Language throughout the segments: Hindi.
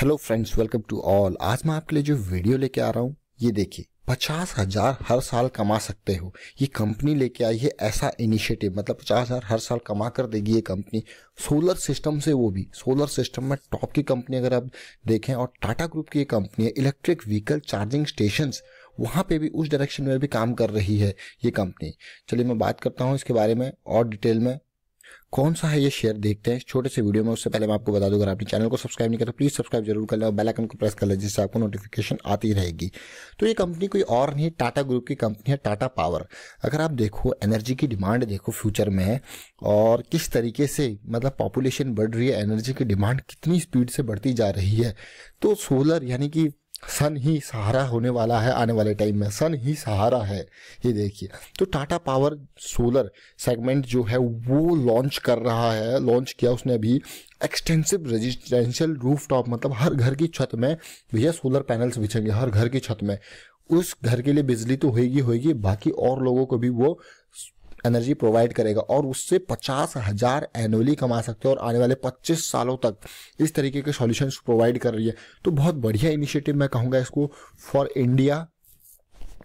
Hello friends welcome to all आज मैं आपके लिए जो वीडियो लेके आ रहा हूँ, ये देखिए। पचास हज़ार हर साल कमा सकते हो। ये कंपनी लेके आई है ऐसा इनिशिएटिव मतलब पचास हज़ार हर साल कमा कर देगी ये कंपनी सोलर सिस्टम से वो भी सोलर सिस्टम में टॉप की कंपनी अगर आप देखें और टाटा ग्रुप की ये कंपनी है इलेक्ट्रिक व्हीकल चार्जिंग स्टेशन वहाँ पे भी उस डायरेक्शन में भी काम कर रही है ये कंपनी चलिए मैं बात करता हूँ इसके बारे में और डिटेल में। कौन सा है ये शेयर देखते हैं छोटे से वीडियो में, उससे पहले मैं आपको बता दूँ, अगर आपने चैनल को सब्सक्राइब नहीं किया तो प्लीज़ सब्सक्राइब ज़रूर कर लें और बेल आइकन को प्रेस कर लें, जिससे आपको नोटिफिकेशन आती रहेगी। तो ये कंपनी कोई और नहीं टाटा ग्रुप की कंपनी है टाटा पावर अगर आप देखो एनर्जी की डिमांड देखो फ्यूचर में, और किस तरीके से मतलब पॉपुलेशन बढ़ रही है एनर्जी की डिमांड कितनी स्पीड से बढ़ती जा रही है तो सोलर यानी कि सन ही सहारा होने वाला है आने वाले टाइम में। सन ही सहारा है। ये देखिए। तो टाटा पावर सोलर सेगमेंट जो है, वो लॉन्च कर रहा है। लॉन्च किया उसने अभी एक्सटेंसिव रेजिडेंशियल रूफ टॉप मतलब हर घर की छत में भैया सोलर पैनल्स बिछेंगे, हर घर की छत में। उस घर के लिए बिजली तो होगी होगी बाकी और लोगों को भी वो एनर्जी प्रोवाइड करेगा और उससे पचास हज़ार एनुअली कमा सकते हो और आने वाले पच्चीस सालों तक इस तरीके के सॉल्यूशंस प्रोवाइड कर रही है। तो बहुत बढ़िया इनिशिएटिव मैं कहूँगा इसको for India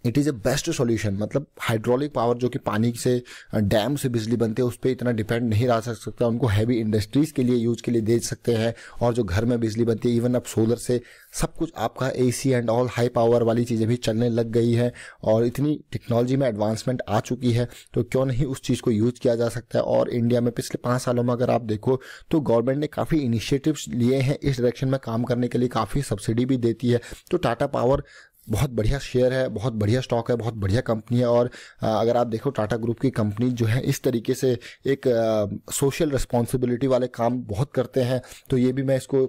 it is a best solution मतलब हाइड्रोलिक पावर जो कि पानी से डैम से बिजली बनते हैं, उस पर इतना डिपेंड नहीं रह सकता। उनको हैवी इंडस्ट्रीज़ के लिए यूज़ के लिए दे सकते हैं और जो घर में बिजली बनती है इवन अब सोलर से सब कुछ आपका A C and all high power वाली चीज़ें भी चलने लग गई है और इतनी टेक्नोलॉजी में एडवांसमेंट आ चुकी है तो क्यों नहीं उस चीज़ को यूज़ किया जा सकता है? और इंडिया में पिछले पाँच सालों में अगर आप देखो तो गवर्नमेंट ने काफ़ी इनिशिएटिव्स लिए हैं। इस डायरेक्शन में काम करने के लिए काफ़ी सब्सिडी भी देती है। तो टाटा पावर बहुत बढ़िया शेयर है, बहुत बढ़िया स्टॉक है, बहुत बढ़िया कंपनी है और अगर आप देखो टाटा ग्रुप की कंपनी जो है इस तरीके से एक सोशल रिस्पॉन्सिबिलिटी वाले काम बहुत करते हैं तो ये भी मैं इसको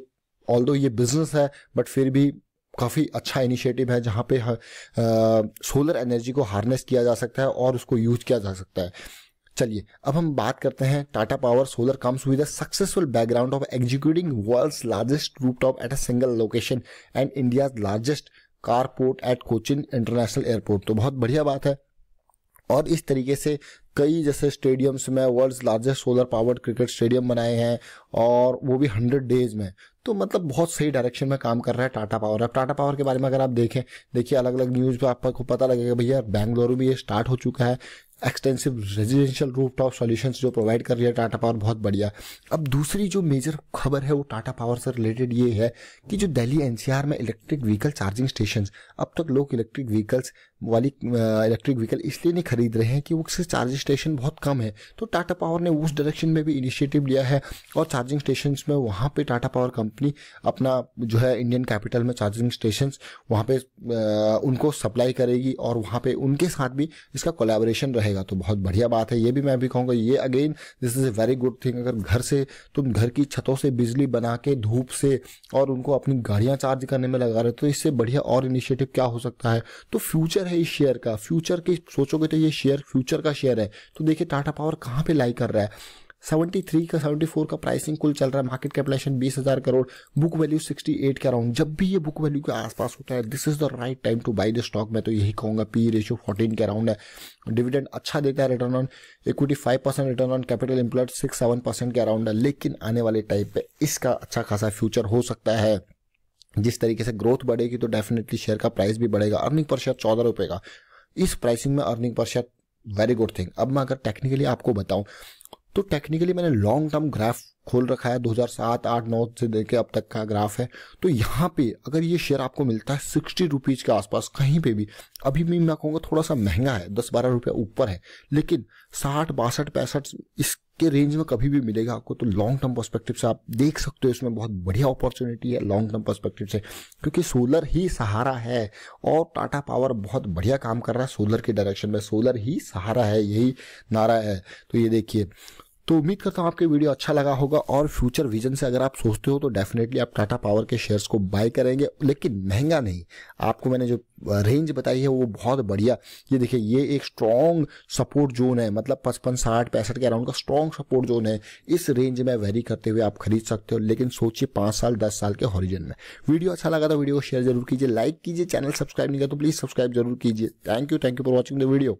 ऑल ये बिज़नेस है बट फिर भी काफ़ी अच्छा इनिशिएटिव है जहाँ पे सोलर एनर्जी को हार्नेस किया जा सकता है और उसको यूज़ किया जा सकता है। चलिए, अब हम बात करते हैं Tata power solar comes with a successful background of executing world's largest rooftop at a single location and India largest carport at Cochin international airport. तो बहुत बढ़िया बात है। और इस तरीके से कई जैसे स्टेडियम्स में world's largest solar powered cricket stadium बनाए हैं और वो भी हंड्रेड डेज़ में। तो मतलब बहुत सही डायरेक्शन में काम कर रहा है टाटा पावर। अब टाटा पावर के बारे में अगर आप देखें, देखिए अलग अलग न्यूज़ पे आपको पता लगेगा, भैया, बेंगलुरु भी ये स्टार्ट हो चुका है। Extensive residential roof top solution जो प्रोवाइड कर रही है टाटा पावर बहुत बढ़िया। अब दूसरी जो मेजर खबर है वो टाटा पावर से रिलेटेड ये है कि जो दिल्ली एनसीआर में इलेक्ट्रिक व्हीकल चार्जिंग स्टेशन अब तक लोग इलेक्ट्रिक व्हीकल्स वाली इलेक्ट्रिक व्हीकल इसलिए नहीं खरीद रहे हैं कि उससे चार्जिंग स्टेशन बहुत कम है। तो टाटा पावर ने उस डायरेक्शन में भी इनिशिएटिव लिया है और चार्जिंग स्टेशन में वहाँ पर टाटा पावर कंपनी अपना जो है इंडियन कैपिटल में चार्जिंग स्टेशन वहाँ पे उनको सप्लाई करेगी और वहाँ पर उनके साथ भी इसका कोलेबोरेशन रहेगा तो बहुत बढ़िया बात है। ये भी मैं भी कहूँगा, ये again this is a very good thing अगर घर से, तुम घर की छतों से बिजली बना के, धूप से और उनको अपनी गाड़ियाँ चार्ज करने में लगा रहे हो तो इससे बढ़िया और इनिशिएटिव क्या हो सकता है? तो फ्यूचर है इस शेयर का। फ्यूचर की, सोचोगे तो ये शेयर फ्यूचर का शेयर है। तो देखिए टाटा पावर कहाँ पर लाई कर रहा है? 73 का 74 का प्राइसिंग कुल चल रहा है। मार्केट बीस हज़ार करोड़ बुक वैल्यू 68 के अराउंड जब भी ये बुक वैल्यू के आसपास होता है this is the right time to buy the stock मैं तो यही कहूँगा पी रेशियो 14 के अराउंड है। डिविडेंड अच्छा देता है return on equity 5 percent return on capital employed six seven percent के अराउंड है। लेकिन आने वाले टाइम पे इसका अच्छा खासा फ्यूचर हो सकता है। जिस तरीके से ग्रोथ बढ़ेगी तो डेफिनेटली शेयर का प्राइस भी बढ़ेगा। अर्निंग पर शेयर चौदह रुपए का। इस प्राइसिंग में earning per share very good thing अब मैं अगर टेक्निकली आपको बताऊँ तो टेक्निकली मैंने लॉन्ग टर्म ग्राफ खोल रखा है 2007 8 9 से देके अब तक का ग्राफ है। तो यहाँ पे अगर ये शेयर आपको मिलता है सिक्सटी रुपीज़ के आसपास, कहीं पे भी, अभी भी मैं कहूँगा थोड़ा सा महँगा है, दस बारह रुपये ऊपर है, लेकिन साठ, बासठ, पैंसठ इसके रेंज में कभी भी मिलेगा आपको तो लॉन्ग टर्म परस्पेक्टिव से आप देख सकते हो इसमें बहुत बढ़िया अपॉर्चुनिटी है लॉन्ग टर्म परस्पेक्टिव से, क्योंकि सोलर ही सहारा है और टाटा पावर बहुत बढ़िया काम कर रहा है सोलर के डायरेक्शन में सोलर ही सहारा है, यही नारा है। तो ये देखिए तो उम्मीद करता हूँ आपके वीडियो अच्छा लगा होगा और फ्यूचर विजन से अगर आप सोचते हो तो डेफिनेटली आप टाटा पावर के शेयर्स को बाय करेंगे, लेकिन महँगा नहीं। आपको मैंने जो रेंज बताई है वो बहुत बढ़िया। ये देखिए, ये एक स्ट्रॉन्ग सपोर्ट जोन है मतलब पचपन, साठ, पैंसठ के अराउंड का स्ट्रॉन्ग सपोर्ट जोन है। इस रेंज में वेरी करते हुए आप खरीद सकते हो, लेकिन सोचिए पाँच साल, दस साल के हॉरिजन में। वीडियो अच्छा लगा तो वीडियो को शेयर ज़रूर कीजिए लाइक कीजिए चैनल सब्सक्राइब नहीं किया तो प्लीज़ सब्सक्राइब ज़रूर कीजिए। Thank you thank you for watching the video